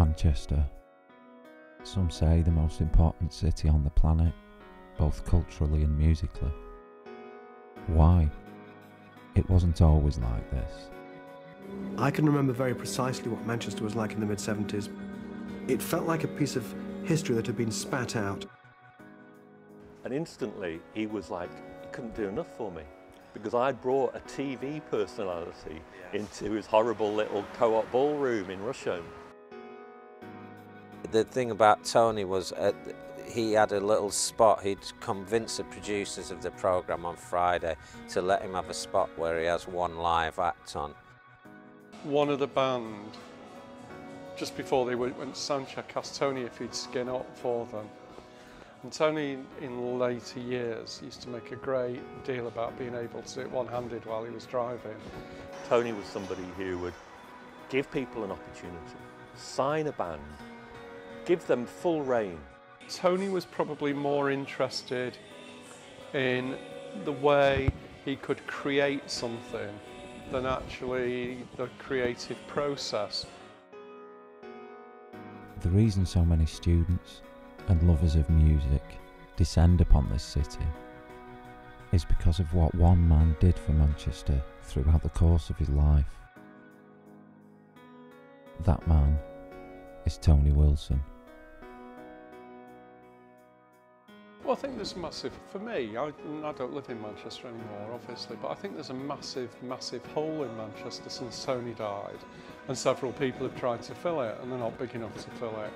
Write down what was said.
Manchester. Some say the most important city on the planet, both culturally and musically. Why? It wasn't always like this. I can remember very precisely what Manchester was like in the mid 70s. It felt like a piece of history that had been spat out. And instantly, he was like, he couldn't do enough for me because I'd brought a TV personality into his horrible little co-op ballroom in Rusholme. The thing about Tony was uh, he had a little spot. He'd convince the producers of the programme on Friday to let him have a spot where he has one live act on. One of the band, just before they went to soundcheck, asked Tony if he'd skin up for them. And Tony, in later years, used to make a great deal about being able to do it one-handed while he was driving. Tony was somebody who would give people an opportunity, sign a band, give them full rein. Tony was probably more interested in the way he could create something than actually the creative process. The reason so many students and lovers of music descend upon this city is because of what one man did for Manchester throughout the course of his life. That man is Tony Wilson. Well, I think there's massive, for me, I, I don't live in Manchester anymore, obviously, but I think there's a massive, massive hole in Manchester since Tony died, and several people have tried to fill it, and they're not big enough to fill it.